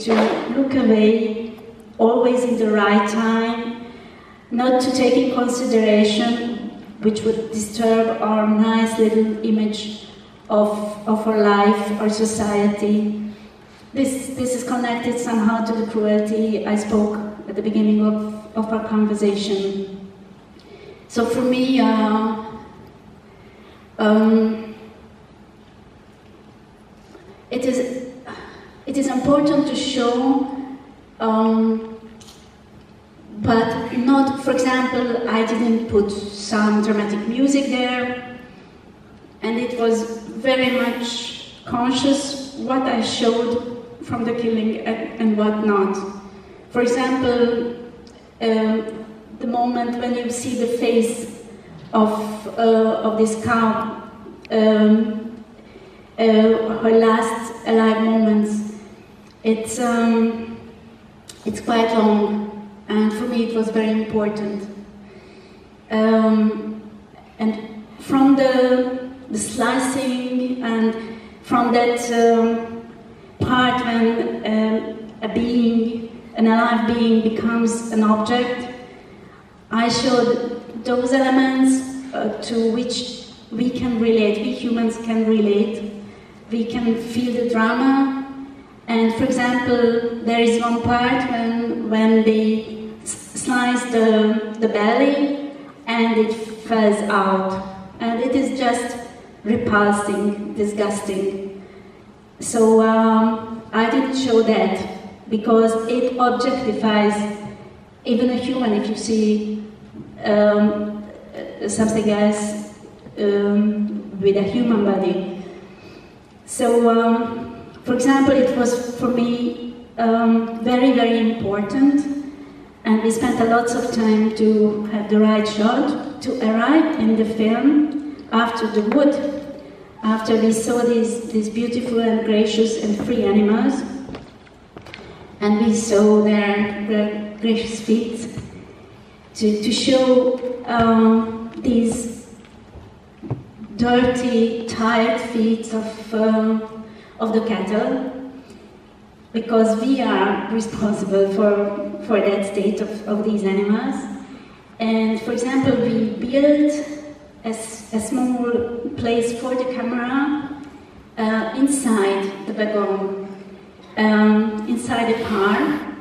to look away always in the right time, not to take in consideration which would disturb our nice little image of, of our life, our society. This, this is connected somehow to the cruelty I spoke at the beginning of, of our conversation. So for me, uh, um, it is it is important to show, um, but not. For example, I didn't put some dramatic music there, and it was very much conscious what I showed from the killing and, and what not. For example, um, the moment when you see the face of, uh, of this cow, um, uh, her last alive moments, it's, um, it's quite long, and for me it was very important. Um, and from the, the slicing and from that um, part when um, a being, an alive being becomes an object, I showed those elements uh, to which we can relate, we humans can relate. We can feel the drama. And for example, there is one part when, when they slice the, the belly and it falls out. And it is just repulsing, disgusting. So um, I didn't show that because it objectifies even a human if you see um, something else um, with a human body. So, um, for example, it was for me um, very, very important, and we spent a lot of time to have the right shot to arrive in the film after the wood, after we saw these, these beautiful and gracious and free animals, and we saw their, their gracious feet to, to show um, these dirty, tired feet of, um, of the cattle because we are responsible for, for that state of, of these animals. And for example, we built a, a small place for the camera uh, inside the wagon, um, inside the car,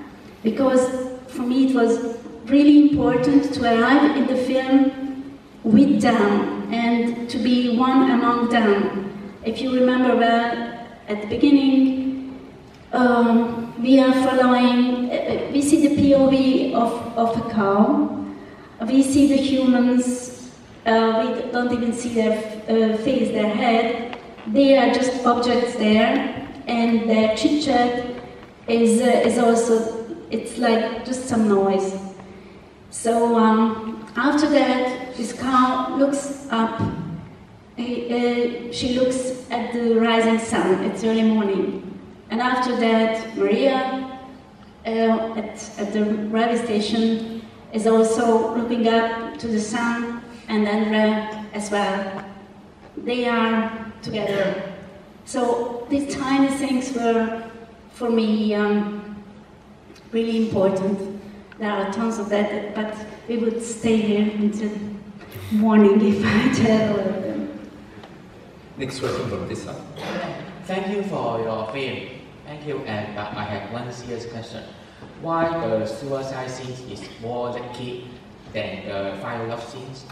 because for me it was really important to arrive in the film with them and to be one among them. If you remember well, at the beginning, um, we are following, uh, we see the POV of, of a cow, we see the humans, uh, we don't even see their uh, face, their head, they are just objects there, and their chit chat is, uh, is also, it's like just some noise. So um, after that, this cow looks up. Uh, she looks at the rising sun. It's early morning. And after that, Maria uh, at, at the railway station is also looking up to the sun, and Red as well. They are together. So these tiny things were, for me, um, really important. There are tons of that, but we would stay here until morning if I tell. Next question from this side. Thank you for your film. Thank you, and but I have one serious question. Why the suicide scene is more lucky than the final love scenes?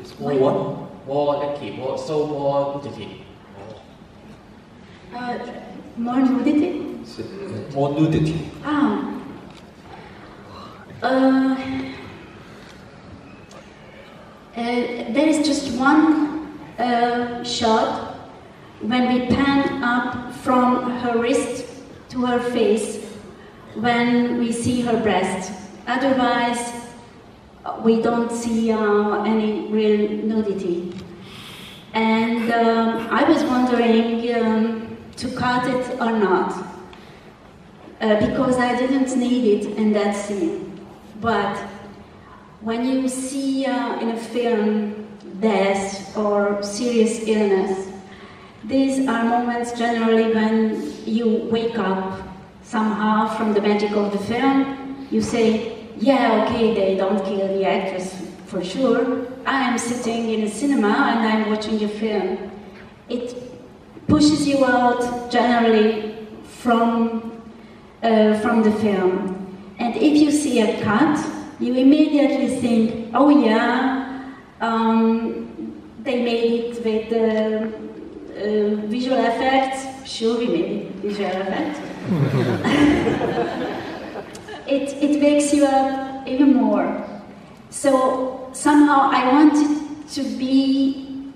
It's more what? More lucky, more so more nudity. Uh, more nudity? More nudity. Ah. Uh, uh, there is just one uh, shot when we pan up from her wrist to her face when we see her breast. Otherwise, we don't see uh, any real nudity. And um, I was wondering um, to cut it or not, uh, because I didn't need it in that scene. But when you see uh, in a film death or serious illness, These are moments generally when you wake up somehow from the magic of the film. You say, yeah, okay, they don't kill the actress for sure. I am sitting in a cinema and I'm watching a film. It pushes you out generally from, uh, from the film. And if you see a cut, you immediately think, oh yeah, um, they made it with uh, uh, visual effects. Sure, we made it visual effects. it, it wakes you up even more. So somehow I wanted to be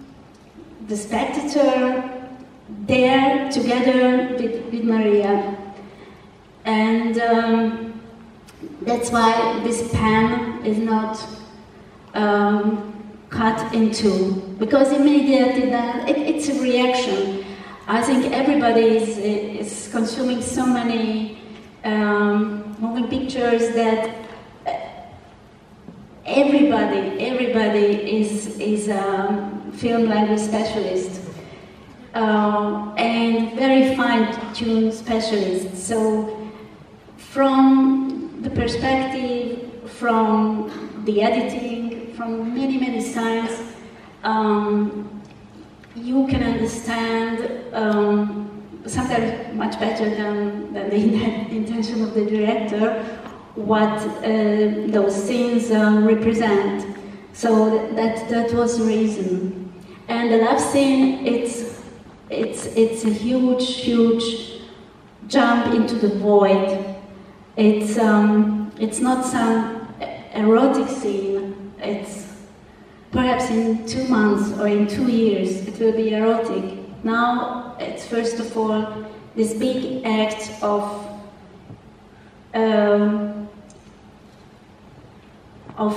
the spectator there together with, with Maria. And um, that's why this pen is not um, cut into, because immediately then it, it's a reaction. I think everybody is, is consuming so many um, moving pictures that uh, everybody, everybody is, is a film language specialist uh, and very fine-tuned specialist. So from the perspective, from the editing, from many, many sides, um, you can understand um, sometimes much better than, than the intention of the director what uh, those scenes uh, represent. So that, that was the reason. And the love scene, it's it's, it's a huge, huge jump into the void. It's, um, it's not some erotic scene. It's perhaps in two months or in two years it will be erotic. Now it's first of all this big act of um, of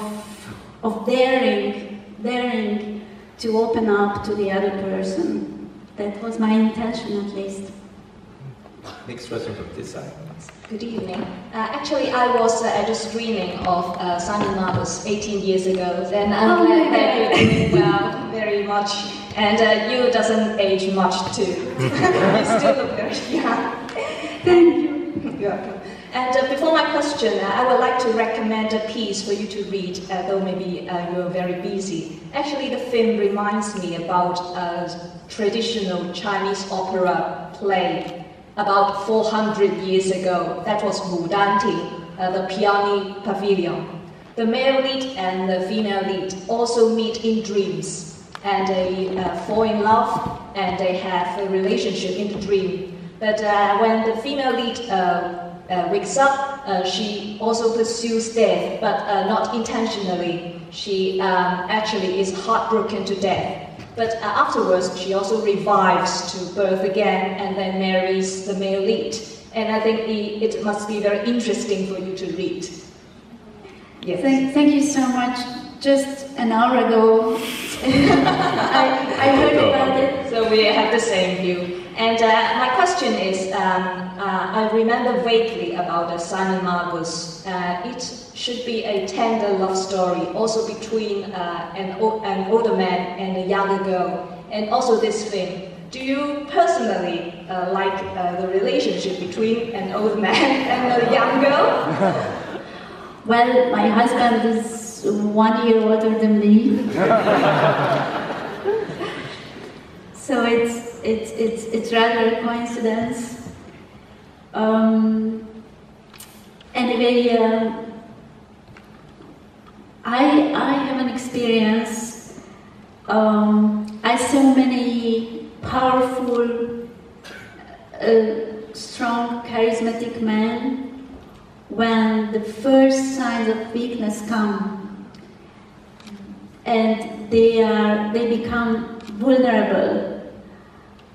of daring, daring to open up to the other person. That was my intention at least. Next question from this side. Good evening. Uh, actually, I was uh, at a screening of uh, Simon Magus 18 years ago, and I'm oh glad that you're doing well very much. And uh, you doesn't age much too. you still look very young. Thank you. You're welcome. And uh, before my question, uh, I would like to recommend a piece for you to read, uh, though maybe uh, you're very busy. Actually, the film reminds me about a traditional Chinese opera play about 400 years ago. That was Mudanting, uh, the Peony Pavilion. The male lead and the female lead also meet in dreams, and they uh, fall in love, and they have a relationship in the dream. But when the female lead uh, wakes up, uh, she also pursues death, but uh, not intentionally. She um, actually is heartbroken to death. But uh, afterwards, she also revives to birth again and then marries the male lead. And I think it must be very interesting for you to read. Yes. Thank, thank you so much. Just an hour ago, I, I heard about it. So we have the same view. And uh, my question is, um, uh, I remember vaguely about uh, Simon Magus. Uh, it should be a tender love story, also between uh, an, an older man and a younger girl, and also this thing. Do you personally uh, like the relationship between an old man and a young girl? well, my husband is one year older than me. so it's it's, it's, it's rather a coincidence. Um, anyway, uh, I, I have an experience. Um, I saw many powerful, uh, strong, charismatic men when the first signs of weakness come and they are they become vulnerable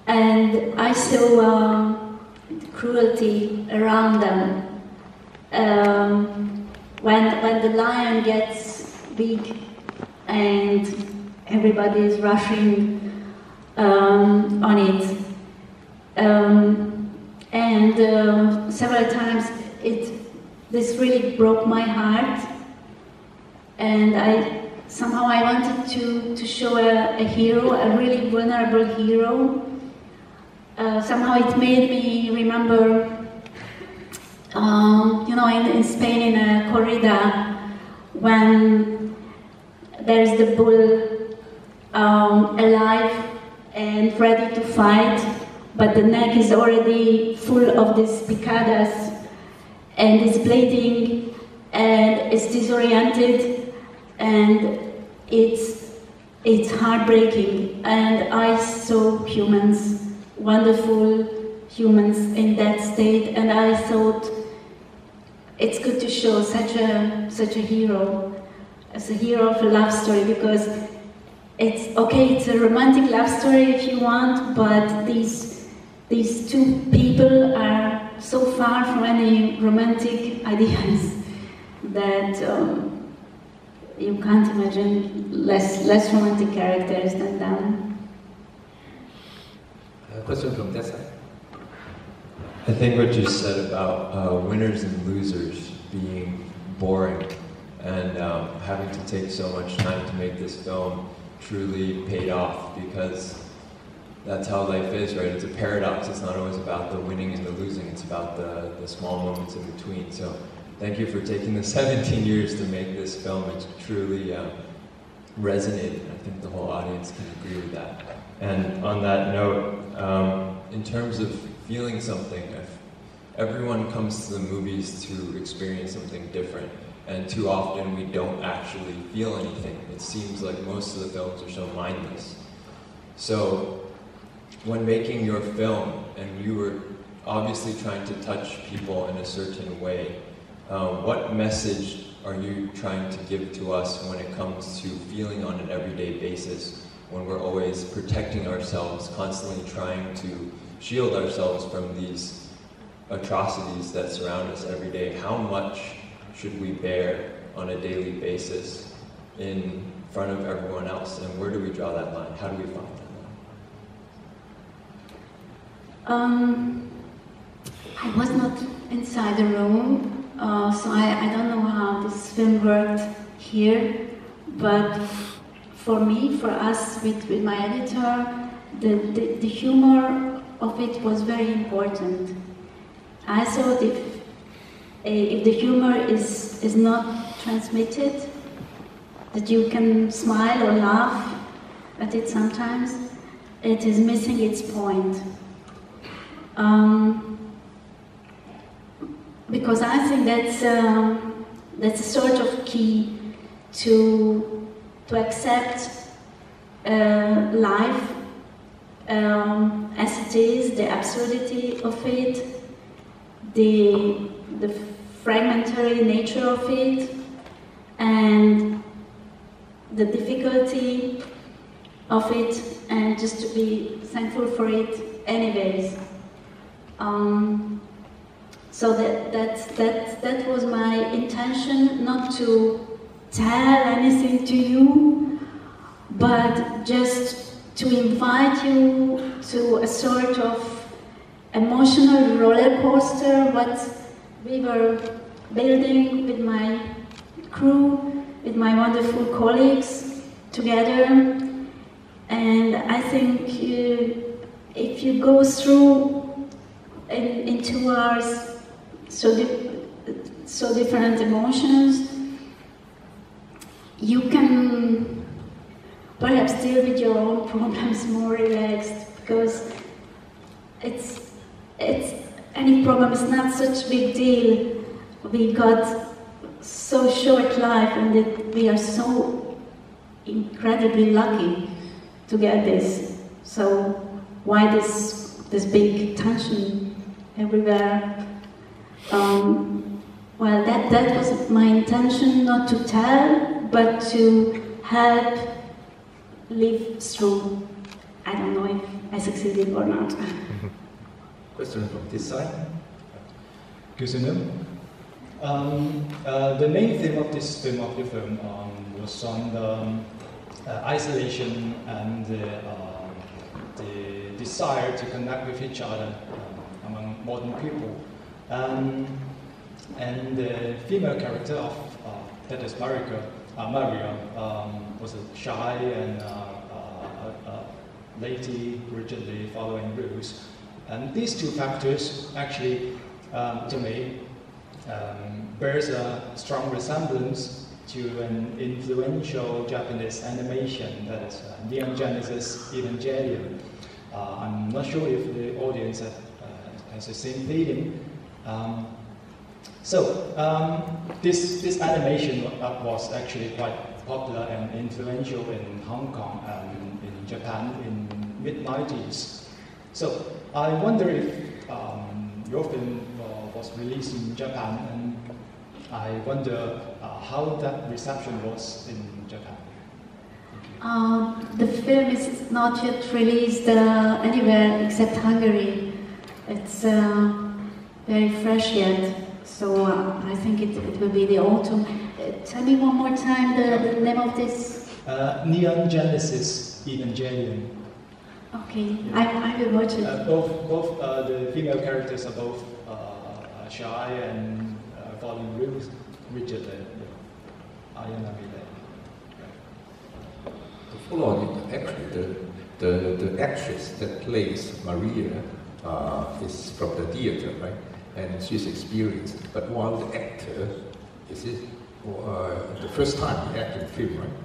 and I saw um, cruelty around them. Um, when, when the lion gets big and everybody is rushing um, on it. Um, and uh, several times it, this really broke my heart. And I somehow I wanted to, to show a, a hero, a really vulnerable hero, uh, somehow it made me remember, um, you know, in, in Spain in a corrida, when there's the bull um, alive and ready to fight, but the neck is already full of these picadas and is bleeding and it's disoriented and it's it's heartbreaking. And I saw humans, wonderful humans in that state and I thought it's good to show such a such a hero as a hero of a love story because it's okay it's a romantic love story if you want but these these two people are so far from any romantic ideas that um, you can't imagine less less romantic characters than them. A question from side. I think what you said about uh, winners and losers being boring and um, having to take so much time to make this film truly paid off because that's how life is, right? It's a paradox. It's not always about the winning and the losing. It's about the, the small moments in between. So thank you for taking the 17 years to make this film. It's truly um, resonated. I think the whole audience can agree with that. And on that note, um, in terms of feeling something, if everyone comes to the movies to experience something different. And too often we don't actually feel anything. It seems like most of the films are so mindless. So when making your film, and you were obviously trying to touch people in a certain way, uh, what message are you trying to give to us when it comes to feeling on an everyday basis, when we're always protecting ourselves, constantly trying to shield ourselves from these atrocities that surround us every day? How much should we bear on a daily basis in front of everyone else, and where do we draw that line? How do we find that? line? Um, I was not inside the room, uh, so I, I don't know how this film worked here, but for me, for us, with, with my editor, the, the, the humor of it was very important. I thought if, eh, if the humor is, is not transmitted, that you can smile or laugh at it sometimes, it is missing its point. Um, because I think that's um, that's a sort of key to to accept uh, life um, as it is, the absurdity of it, the the fragmentary nature of it, and the difficulty of it, and just to be thankful for it anyways. Um, so that, that, that, that was my intention, not to tell anything to you, but just to invite you to a sort of emotional roller coaster, what we were building with my crew, with my wonderful colleagues together. And I think uh, if you go through in, in two hours so, di- so different emotions. You can perhaps deal with your own problems more relaxed because it's it's any problem is not such a big deal. We got so short life and that we are so incredibly lucky to get this. So why this this big tension everywhere? Um, well, that, that was my intention not to tell, but to help live through. I don't know if I succeeded or not. Question from this side. Kusunum. Um, uh, the main theme of this film of the film um, was on the um, uh, isolation and the, uh, the desire to connect with each other um, among modern people. Um, and the female character of uh, that is Marika, uh, Maria um, was a shy and lady, rigidly following rules. And these two factors actually, um, to me, um, bears a strong resemblance to an influential Japanese animation that is uh, Neon Genesis Evangelion. Uh, I'm not sure if the audience have, uh, has the same feeling. Um, so um, this, this animation was actually quite popular and influential in Hong Kong and in Japan in mid 90s. So I wonder if um, your film uh, was released in Japan, and I wonder uh, how that reception was in Japan. Um, the film is not yet released uh, anywhere except Hungary. It's uh, very fresh yet, so uh, I think it, it will be the autumn. Uh, tell me one more time the, the name of this. Uh, Neon Genesis Evangelion. Okay, I, I will watch it. Uh, both both uh, the female characters are both uh, uh, shy and uh, falling real rigid. Uh, I am To follow on it, actually, the, the, the actress that plays Maria uh, is from the theater, right? And she's experienced. But while the actor, is it uh, the first time he acted in film, right?